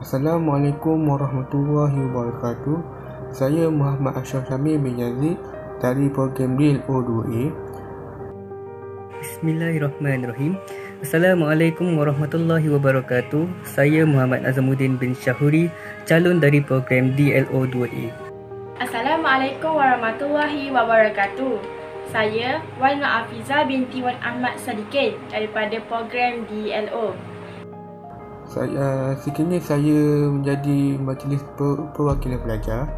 Assalamualaikum warahmatullahi wabarakatuh. Saya Muhammad Ashraf Syamil bin Yazid dari program DLO 2A. Bismillahirrahmanirrahim. Assalamualaikum warahmatullahi wabarakatuh. Saya Muhammad Azamuddin bin Syahuri, calon dari program DLO 2A. Assalamualaikum warahmatullahi wabarakatuh. Saya Wan Afiza binti Wan Ahmad Sadikin daripada program DLO. Saya sekini saya menjadi majlis per, perwakilan pelajar.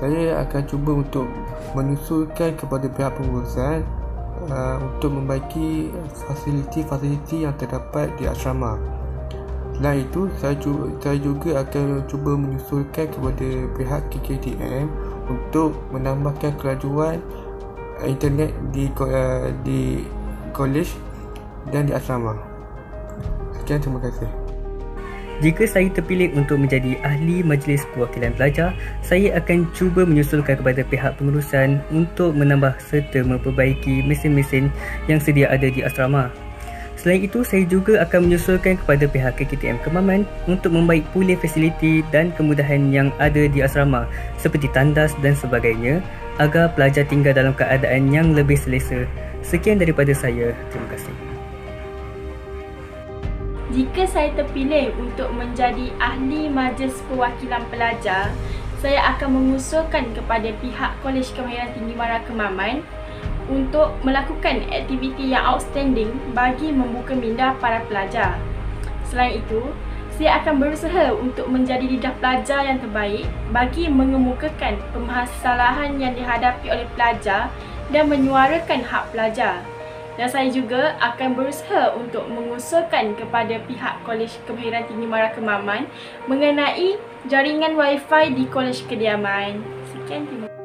Saya akan cuba untuk menyusulkan kepada pihak pengurusan uh, untuk membaiki fasiliti-fasiliti yang terdapat di asrama. Selain itu, saya juga, saya juga akan cuba menyusulkan kepada pihak KKTM untuk menambahkan kelajuan internet di uh, di college dan di asrama. Sekian terima kasih. Jika saya terpilih untuk menjadi ahli majlis perwakilan pelajar, saya akan cuba menyusulkan kepada pihak pengurusan untuk menambah serta memperbaiki mesin-mesin yang sedia ada di asrama. Selain itu, saya juga akan menyusulkan kepada pihak KKTM Kemaman untuk membaik pulih fasiliti dan kemudahan yang ada di asrama seperti tandas dan sebagainya agar pelajar tinggal dalam keadaan yang lebih selesa. Sekian daripada saya. Terima kasih. Jika saya terpilih untuk menjadi ahli majlis perwakilan pelajar, saya akan mengusulkan kepada pihak Kolej Kemahiran Tinggi Mara Kemaman untuk melakukan aktiviti yang outstanding bagi membuka minda para pelajar. Selain itu, saya akan berusaha untuk menjadi lidah pelajar yang terbaik bagi mengemukakan permasalahan yang dihadapi oleh pelajar dan menyuarakan hak pelajar dan saya juga akan berusaha untuk mengusulkan kepada pihak Kolej Kemahiran Tinggi Mara Kemaman mengenai jaringan wifi di Kolej Kediaman. Sekian terima kasih.